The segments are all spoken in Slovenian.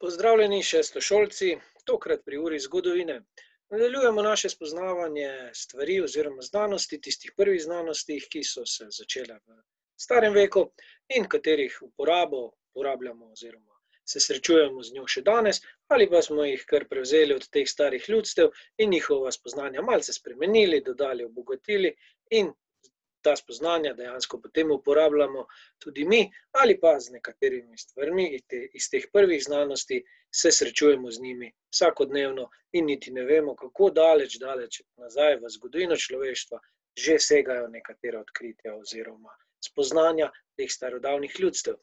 Pozdravljeni, šestošolci, tokrat pri uri zgodovine. Nadaljujemo naše spoznavanje stvari oziroma znanosti, tistih prvih znanosti, ki so se začele v starem veku in katerih uporabo uporabljamo oziroma se srečujemo z njo še danes, ali pa smo jih kar prevzeli od teh starih ljudstev in njihova spoznanja malce spremenili, dodali, obogatili in ta spoznanja dejansko potem uporabljamo tudi mi, ali pa z nekaterimi stvarmi iz teh prvih znanosti se srečujemo z njimi vsakodnevno in niti ne vemo, kako daleč, daleč nazaj v zgodovino človeštva že segajo nekatera odkritja oziroma spoznanja teh starodavnih ljudstev.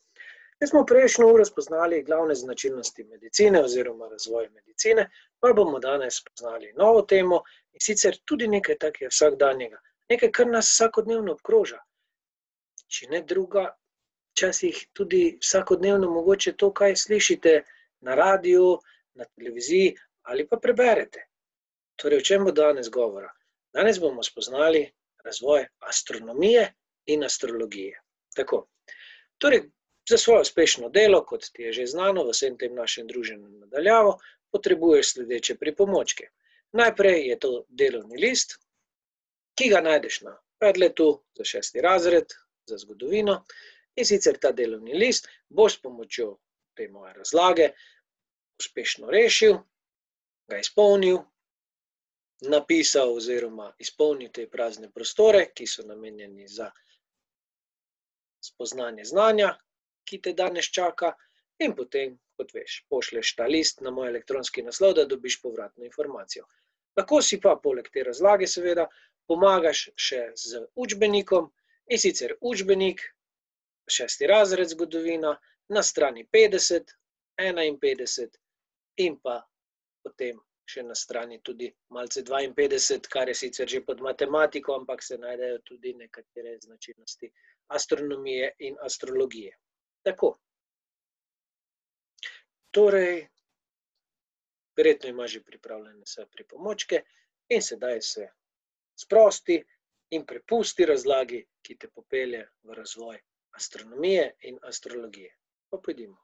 Jaz smo prejšnjo uro spoznali glavne značilnosti medicine oziroma razvoj medicine, pa bomo danes spoznali novo temo in sicer tudi nekaj takega vsakdanjega, nekaj, kar nas vsakodnevno obkroža. Če ne druga, včasih tudi vsakodnevno mogoče to, kaj slišite na radiju, na televiziji ali pa preberete. Torej, o čem bo danes govora? Danes bomo spoznali razvoj astronomije in astrologije. Tako. Torej, za svoje uspešno delo, kot ti je že znano, v vsem tem našem druženju nadaljavo, potrebuješ sledeče pripomočke. Najprej je to delovni list, ki ga najdeš na Padletu za šesti razred, za zgodovino. In sicer ta delovni list boš s pomočjo te moje razlage uspešno rešil, ga izpolnil, napisal oziroma izpolnil te prazne prostore, ki so namenjeni za spoznanje znanja, ki te danes čaka, in potem, kot veš, pošlješ ta list na moj elektronski naslov, da dobiš povratno informacijo. Lahko si pa poleg te razlage, seveda, pomagaš še z učbenikom in sicer učbenik, šesti razred zgodovina, na strani 50, 51 in pa potem še na strani tudi malce 52, kar je sicer že pod matematiko, ampak se najdejo tudi nekatere značilnosti astronomije in astrologije. Tako. Torej, verjetno imaš že pripravljene vse pripomočke in sedaj se sprosti in prepusti razlagi, ki te popelje v razvoj astronomije in astrologije. Pa pojdimo.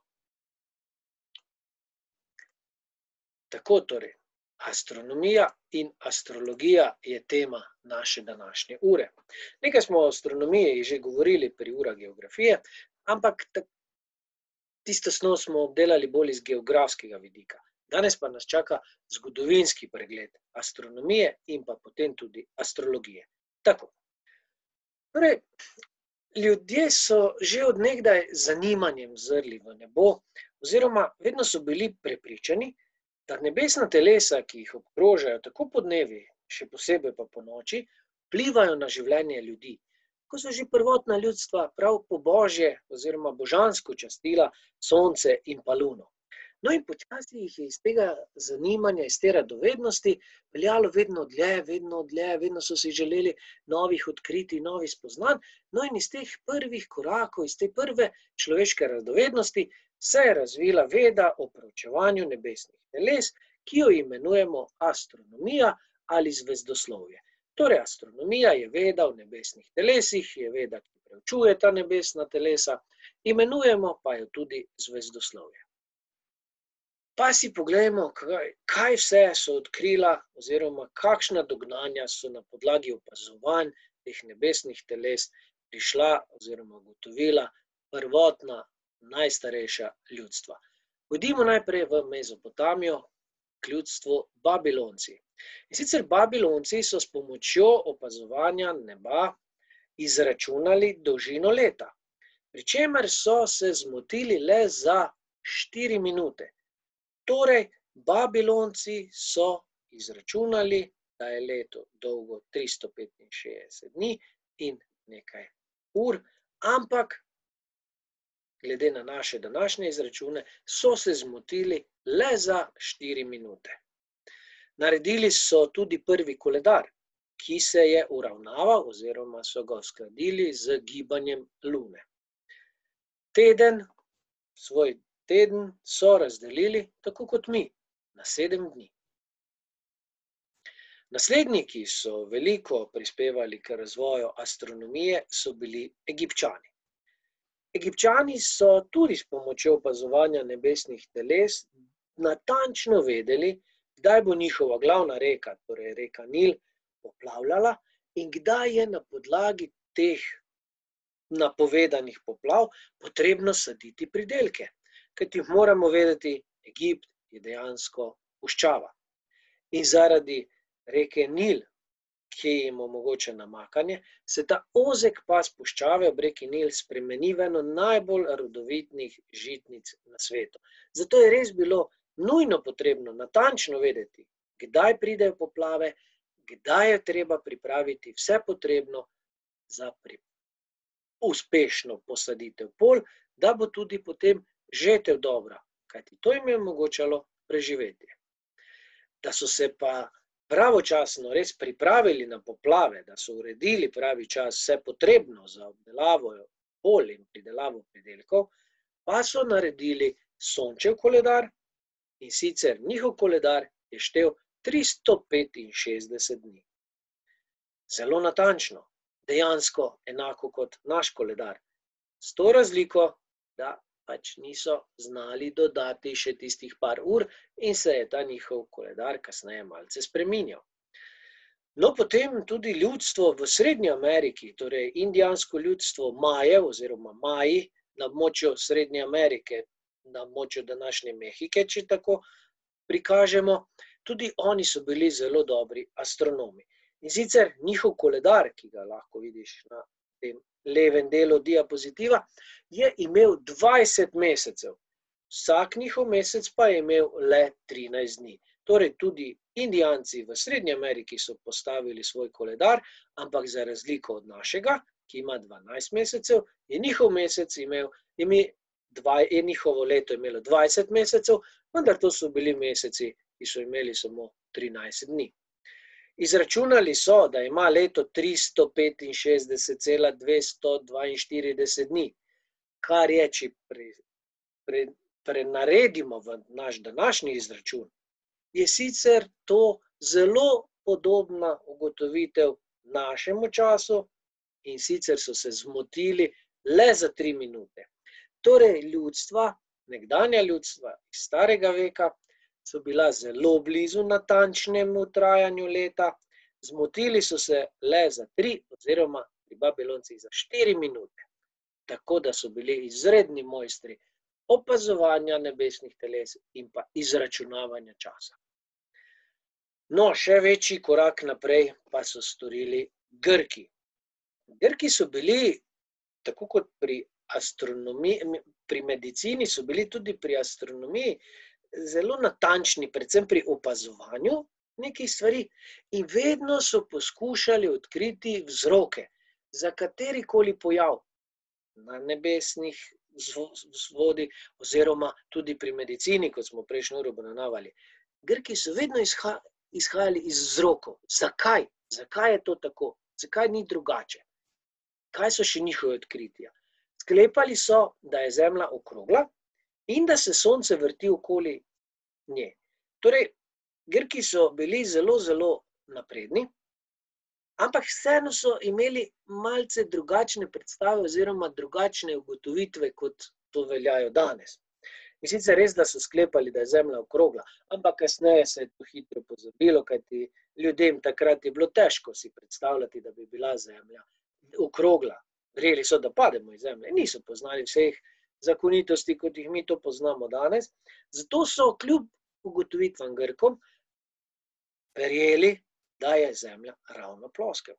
Tako torej, astronomija in astrologija je tema naše današnje ure. Nekaj smo o astronomiji že govorili pri urah geografije, ampak tisto snov smo obdelali bolj iz geografskega vidika. Danes pa nas čaka zgodovinski pregled astronomije in pa potem tudi astrologije. Tako. Torej, ljudje so že od nekdaj z zanimanjem zrli v nebo, oziroma vedno so bili prepričani, da nebesna telesa, ki jih obkrožajo tako po dnevi, še posebej pa po noči, vplivajo na življenje ljudi. Ko so že prvotna ljudstva prav po božje oziroma božansko častila sonce in pa luno. No, in počasi jih je iz tega zanimanja, iz te radovednosti, veljalo vedno dlje, vedno dlje, vedno so si želeli novih odkritij, novih spoznanj. No, in iz teh prvih korakov, iz te prve človeške radovednosti, se je razvila veda o preučevanju nebesnih teles, ki jo imenujemo astronomija ali zvezdoslovje. Torej, astronomija je veda o nebesnih telesih, je veda, ki preučuje ta nebesna telesa, imenujemo pa jo tudi zvezdoslovje. Pa si pogledamo, kaj, kaj vse so odkrila, oziroma kakšna dognanja so na podlagi opazovanj teh nebesnih teles prišla, oziroma ugotovila prvotna, najstarejša ljudstva. Pojdimo najprej v Mezopotamijo, k ljudstvu Babilonci. In sicer Babilonci so s pomočjo opazovanja neba izračunali dolžino leta, pri čemer so se zmotili le za štiri minute. Torej, Babilonci so izračunali, da je leto dolgo 365 dni in nekaj ur, ampak glede na naše današnje izračune, so se zmotili le za 4 minute. Naredili so tudi prvi koledar, ki se je uravnaval oziroma so ga uskladili z gibanjem lune. Teden, svoj teden so razdelili, tako kot mi, na sedem dni. Naslednji, ki so veliko prispevali k razvoju astronomije, so bili Egipčani. Egipčani so tudi s pomočjo opazovanja nebesnih teles natančno vedeli, kdaj bo njihova glavna reka, torej reka Nil, poplavljala in kdaj je na podlagi teh napovedanih poplav potrebno saditi pridelke. Ker ti moramo vedeti, Egipt je dejansko puščava. In zaradi reke Nil, ki jim omogoča namakanje, se ta ozek pas puščave ob reki Nil spremeni v eno najbolj rodovitnih žitnic na svetu. Zato je res bilo nujno potrebno natančno vedeti, kdaj pridejo poplave, kdaj je treba pripraviti vse potrebno za uspešno posaditev pol, da bo tudi potem žetev dobra, kajti to jim je omogočalo preživetje. Da so se pa pravočasno res pripravili na poplave, da so uredili pravi čas vse potrebno za obdelavo pol in pridelavo pridelkov, pa so naredili sončev koledar in sicer njihov koledar je štev 365 dni. Zelo natančno, dejansko enako kot naš koledar. S to razliko, da pač niso znali dodati še tistih par ur in se je ta njihov koledar kasneje malce spreminjal. No, potem tudi ljudstvo v Srednji Ameriki, torej indijansko ljudstvo Majev oziroma Maji na območju Srednje Amerike, na območju današnje Mehike, če tako prikažemo, tudi oni so bili zelo dobri astronomi. In sicer njihov koledar, ki ga lahko vidiš na tem levem delu diapozitiva, je imel 20 mesecev. Vsak njihov mesec pa je imel le 13 dni. Torej, tudi Indijanci v Srednji Ameriki so postavili svoj koledar, ampak za razliko od našega, ki ima 12 mesecev, je njihov mesec imel, je njihovo leto imelo 20 mesecev, vendar to so bili meseci, ki so imeli samo 13 dni. Izračunali so, da ima leto 365,242 dni, kar je, če pre, pre, prenaredimo v naš današnji izračun, je sicer to zelo podobna ugotovitev našemu času in sicer so se zmotili le za tri minute. Torej, ljudstva, nekdanja ljudstva iz starega veka, so bila zelo blizu natančnemu trajanju leta, zmotili so se le za tri, oziroma pri Babiloncih za štiri minute. Tako da so bili izredni mojstri opazovanja nebesnih teles in pa izračunavanja časa. No, še večji korak naprej pa so storili Grki. Grki so bili, tako kot pri astronomiji, pri medicini, so bili tudi pri astronomiji zelo natančni, predvsem pri opazovanju nekih stvari, in vedno so poskušali odkriti vzroke za katerikoli pojav na nebesnih zvodih, oziroma tudi pri medicini, kot smo prejšnjo uro obravnavali. Grki so vedno izhajali iz vzrokov. Zakaj? Zakaj je to tako? Zakaj ni drugače? Kaj so še njihove odkritja? Sklepali so, da je Zemlja okrogla, in da se sonce vrti okoli nje. Torej, Grki so bili zelo, zelo napredni, ampak vseeno so imeli malce drugačne predstave, oziroma drugačne ugotovitve, kot to veljajo danes. In sicer res, da so sklepali, da je Zemlja okrogla, ampak kasneje se je to hitro pozabilo, kajti ljudem takrat je bilo težko si predstavljati, da bi bila Zemlja okrogla. Verjeli so, da pademo iz Zemlje. Niso poznali vseh zakonitosti, kot jih mi to poznamo danes. Zato so kljub ugotovitvam Grkom verjeli, da je Zemlja ravno ploska.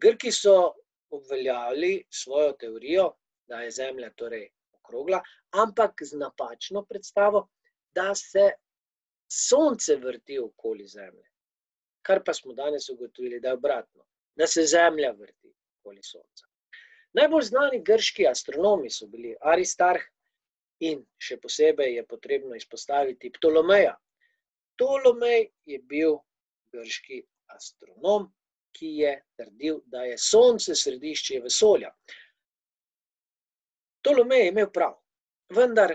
Grki so obveljavili svojo teorijo, da je Zemlja torej okrogla, ampak z napačno predstavo, da se Sonce vrti okoli Zemlje. Kar pa smo danes ugotovili, da je obratno, da se Zemlja vrti okoli Sonca. Najbolj znani grški astronomi so bili Aristarh in še posebej je potrebno izpostaviti Ptolomeja. Ptolomej je bil grški astronom, ki je trdil, da je Sonce središče vesolja. Ptolomej je imel prav, vendar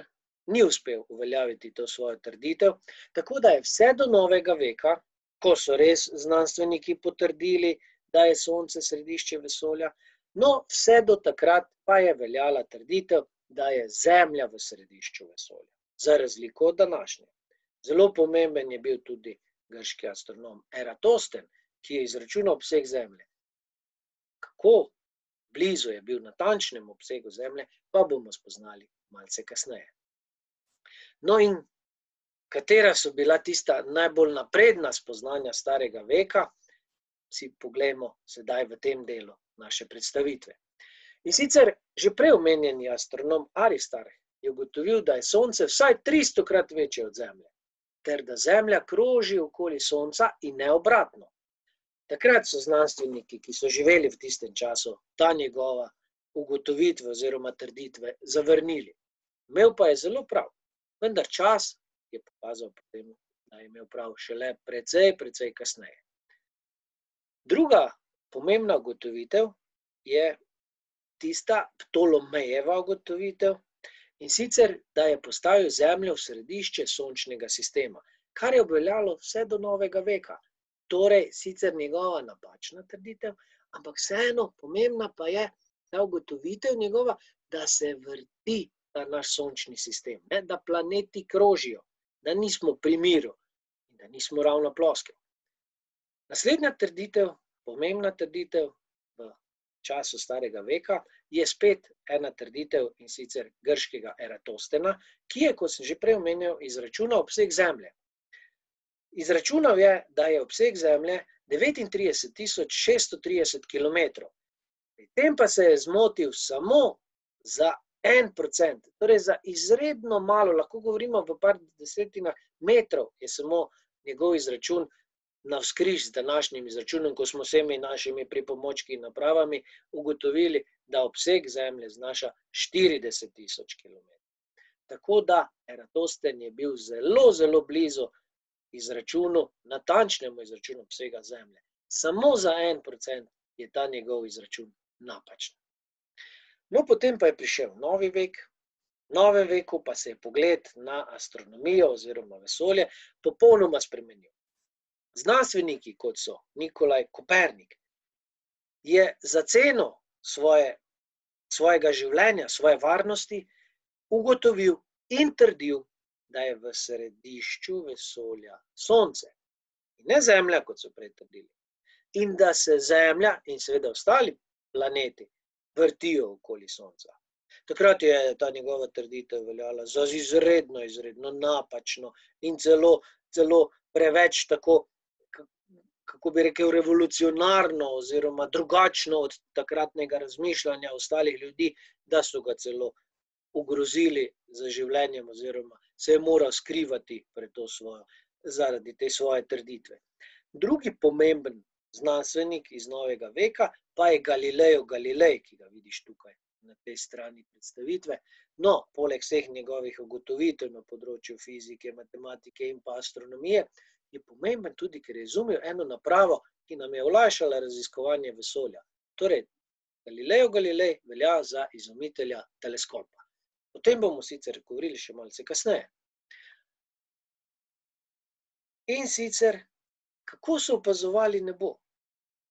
ni uspel uveljaviti to svojo trditev, tako da je vse do novega veka, ko so res znanstveniki potrdili, da je Sonce središče vesolja, No, vse do takrat pa je veljala trditev, da je Zemlja v središču vesolja, za razliko od današnje. Zelo pomemben je bil tudi grški astronom Eratosten, ki je izračunal obseg Zemlje. Kako blizu je bil natančnemu obsegu Zemlje, pa bomo spoznali malce kasneje. No in katera so bila tista najbolj napredna spoznanja starega veka, si poglejmo sedaj v tem delu naše predstavitve. In sicer že prej omenjeni astronom Aristarh je ugotovil, da je Sonce vsaj 300 krat večje od Zemlje, ter da Zemlja kroži okoli Sonca in ne obratno. Takrat so znanstveniki, ki so živeli v tistem času, ta njegova ugotovitve oziroma trditve zavrnili. Imel pa je zelo prav, vendar čas je pokazal potem, da je imel prav šele precej, precej kasneje. Druga pomembna ugotovitev je tista Ptolomejeva ugotovitev, in sicer, da je postavil Zemljo v središče sončnega sistema, kar je obveljalo vse do novega veka. Torej, sicer njegova napačna trditev, ampak vseeno pomembna pa je ta ugotovitev njegova, da se vrti ta naš sončni sistem, ne? da planeti krožijo, da nismo pri miru in da nismo ravno ploske. Naslednja trditev, pomembna trditev v času starega veka, je spet ena trditev in sicer grškega Eratostena, ki je, kot sem že prej omenil, izračunal obseg Zemlje. Izračunal je, da je obseg Zemlje 39.630 km. Pri tem pa se je zmotil samo za en procent, torej za izredno malo, lahko govorimo v par desetinah metrov, je samo njegov izračun na vzkriž z današnjim izračunom, ko smo vsemi našimi pripomočki in napravami ugotovili, da obseg Zemlje znaša 40 tisoč km. Tako da Eratosten je bil zelo, zelo blizu izračunu, natančnemu izračunu obsega Zemlje. Samo za en procent je ta njegov izračun napačen. No, potem pa je prišel novi vek, v novem veku pa se je pogled na astronomijo oziroma vesolje popolnoma spremenil. Znanstveniki, kot so Nikolaj Kopernik, je za ceno svoje, svojega življenja, svoje varnosti, ugotovil in trdil, da je v središču vesolja Sonce in ne Zemlja, kot so prej trdili. In da se Zemlja in seveda ostali planeti vrtijo okoli Sonca. Takrat je ta njegova trditev veljala za izredno, izredno napačno in celo, celo preveč tako, kako bi rekel, revolucionarno oziroma drugačno od takratnega razmišljanja ostalih ljudi, da so ga celo ogrozili za življenjem oziroma se je moral skrivati pred to svojo, zaradi te svoje trditve. Drugi pomemben znanstvenik iz novega veka pa je Galileo Galilej, ki ga vidiš tukaj na tej strani predstavitve. No, poleg vseh njegovih ugotovitev na področju fizike, matematike in pa astronomije, je pomemben tudi, ker je izumil eno napravo, ki nam je olajšala raziskovanje vesolja. Torej, Galileo Galilej velja za izumitelja teleskopa. O tem bomo sicer govorili še malce kasneje. In sicer, kako so opazovali nebo?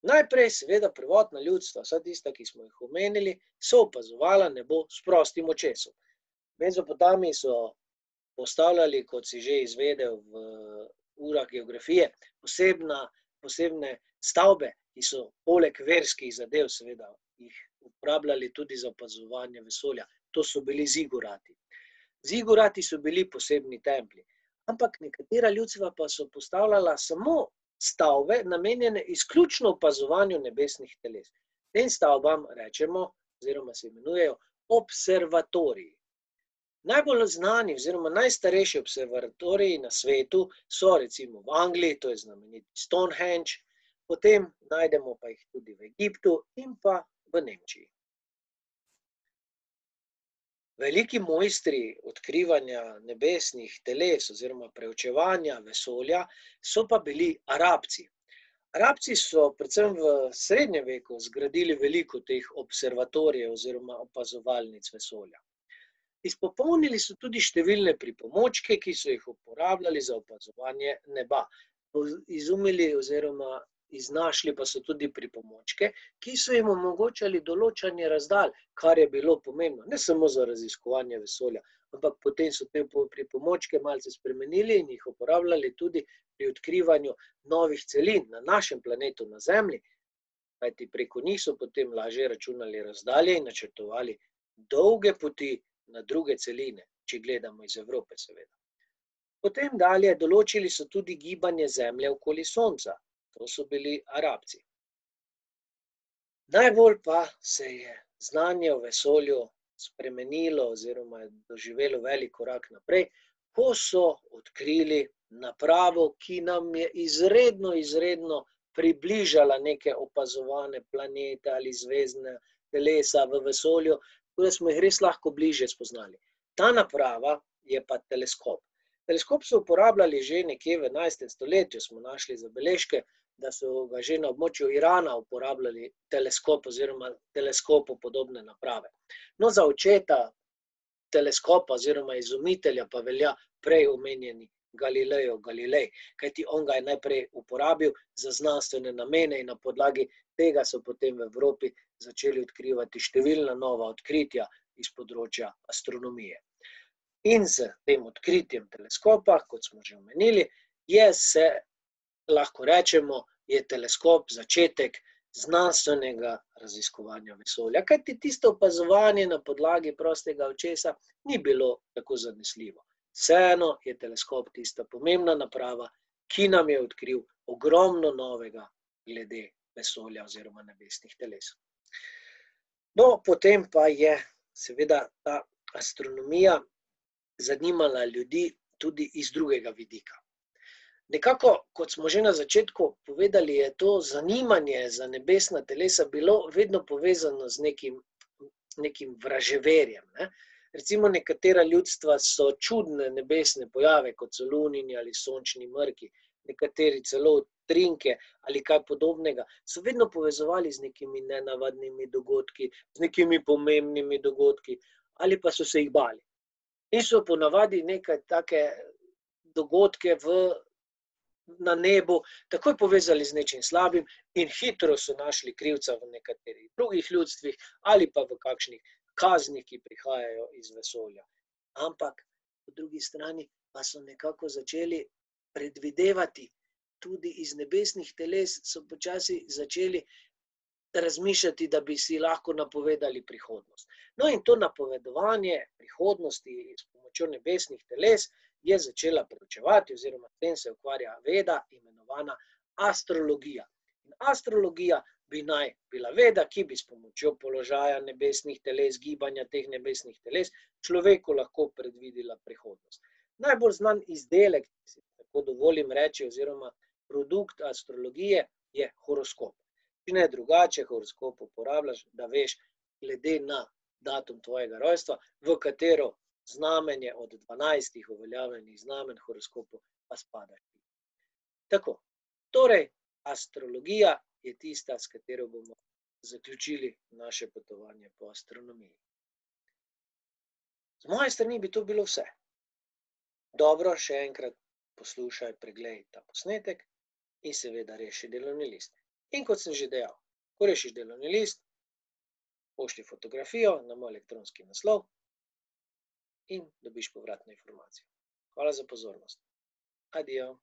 Najprej, seveda, prvotna ljudstva, vsa tista, ki smo jih omenili, so opazovala nebo s prostim očesom. Mezopotami so postavljali, kot si že izvedel v urah geografije, posebna, posebne stavbe, ki so poleg verskih zadev, seveda, jih uporabljali tudi za opazovanje vesolja. To so bili zigurati. Zigurati so bili posebni templji. Ampak nekatera ljudstva pa so postavljala samo stavbe, namenjene izključno opazovanju nebesnih teles. Tem stavbam rečemo, oziroma se imenujejo observatoriji. Najbolj znani, oziroma najstarejši observatoriji na svetu so recimo v Angliji, to je znameniti Stonehenge, potem najdemo pa jih tudi v Egiptu in pa v Nemčiji. Veliki mojstri odkrivanja nebesnih teles oziroma preučevanja vesolja so pa bili Arabci. Arabci so predvsem v srednjem veku zgradili veliko teh observatorijev oziroma opazovalnic vesolja. Izpopolnili so tudi številne pripomočke, ki so jih uporabljali za opazovanje neba. Izumili oziroma iznašli pa so tudi pripomočke, ki so jim omogočali določanje razdalj, kar je bilo pomembno, ne samo za raziskovanje vesolja, ampak potem so te pripomočke malce spremenili in jih uporabljali tudi pri odkrivanju novih celin na našem planetu, na Zemlji, kajti preko njih so potem lažje računali razdalje in načrtovali dolge poti na druge celine, če gledamo iz Evrope, seveda. Potem dalje določili so tudi gibanje Zemlje okoli Sonca. To so bili Arabci. Najbolj pa se je znanje o vesolju spremenilo oziroma je doživelo velik korak naprej, ko so odkrili napravo, ki nam je izredno, izredno približala neke opazovane planete ali zvezdne telesa v vesolju, tako da smo jih res lahko bliže spoznali. Ta naprava je pa teleskop. Teleskop so uporabljali že nekje v 11. stoletju, smo našli zabeležke, da so ga že na območju Irana uporabljali teleskop oziroma teleskopu podobne naprave. No, za očeta teleskopa oziroma izumitelja pa velja prej omenjeni Galilejo Galilej, kajti on ga je najprej uporabil za znanstvene namene in na podlagi tega so potem v Evropi začeli odkrivati številna nova odkritja iz področja astronomije. In z tem odkritjem teleskopa, kot smo že omenili, je se, lahko rečemo, je teleskop začetek znanstvenega raziskovanja vesolja. Kaj ti tisto opazovanje na podlagi prostega očesa ni bilo tako zanesljivo. Vseeno je teleskop tista pomembna naprava, ki nam je odkril ogromno novega glede vesolja oziroma nebesnih teles. No, potem pa je seveda ta astronomija zanimala ljudi tudi iz drugega vidika. Nekako, kot smo že na začetku povedali, je to zanimanje za nebesna telesa bilo vedno povezano z nekim, nekim vraževerjem. Ne? Recimo, nekatera ljudstva so čudne nebesne pojave, kot so lunini ali sončni mrki, nekateri celo trinke ali kaj podobnega, so vedno povezovali z nekimi nenavadnimi dogodki, z nekimi pomembnimi dogodki, ali pa so se jih bali in so ponavadi nekaj take dogodke v, na nebu takoj povezali z nečim slabim in hitro so našli krivca v nekaterih drugih ljudstvih ali pa v kakšnih kaznih, ki prihajajo iz vesolja. Ampak po drugi strani pa so nekako začeli predvidevati tudi iz nebesnih teles, so počasi začeli razmišljati, da bi si lahko napovedali prihodnost. No, in to napovedovanje prihodnosti s pomočjo nebesnih teles je začela preučevati, oziroma s tem se ukvarja veda, imenovana astrologija. In astrologija bi naj bila veda, ki bi s pomočjo položaja nebesnih teles, gibanja teh nebesnih teles, človeku lahko predvidela prihodnost. Najbolj znan izdelek, ki se tako dovolim reči, oziroma produkt astrologije, je horoskop če ne drugače, horoskop uporabljaš, da veš, glede na datum tvojega rojstva, v katero znamenje od 12 uveljavljenih znamen horoskopu pa spadaš. Tako, torej, astrologija je tista, s katero bomo zaključili naše potovanje po astronomiji. Z moje strani bi to bilo vse. Dobro, še enkrat poslušaj, preglej ta posnetek in seveda reši delovni list. In kot sem že dejal, ko rešiš delovni list, pošlji fotografijo na moj elektronski naslov in dobiš povratno informacijo. Hvala za pozornost. Adijo.